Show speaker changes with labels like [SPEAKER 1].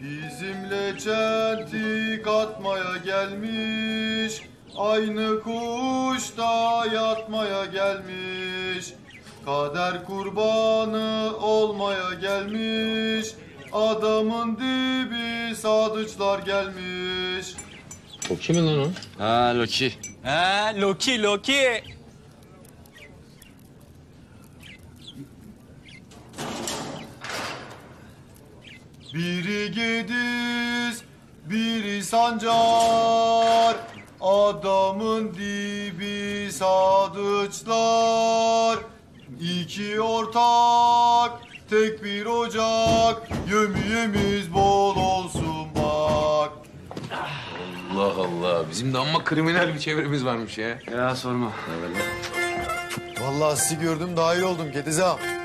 [SPEAKER 1] Bizimle çentik atmaya gelmiş Aynı kuşta yatmaya gelmiş Kader kurbanı olmaya gelmiş Adamın dibi sadıçlar gelmiş
[SPEAKER 2] O kimin lan o?
[SPEAKER 3] Ha Loki.
[SPEAKER 4] Ha Loki Loki.
[SPEAKER 1] Biri Gediz, biri Sancar Adamın dibi sadıçlar İki ortak, tek bir ocak Yemeğimiz bol olsun bak
[SPEAKER 2] Allah Allah. Bizim de amma kriminal bir çevremiz varmış ya.
[SPEAKER 3] Ya sorma.
[SPEAKER 1] Vallahi sizi gördüm daha iyi oldum Gediz ağam.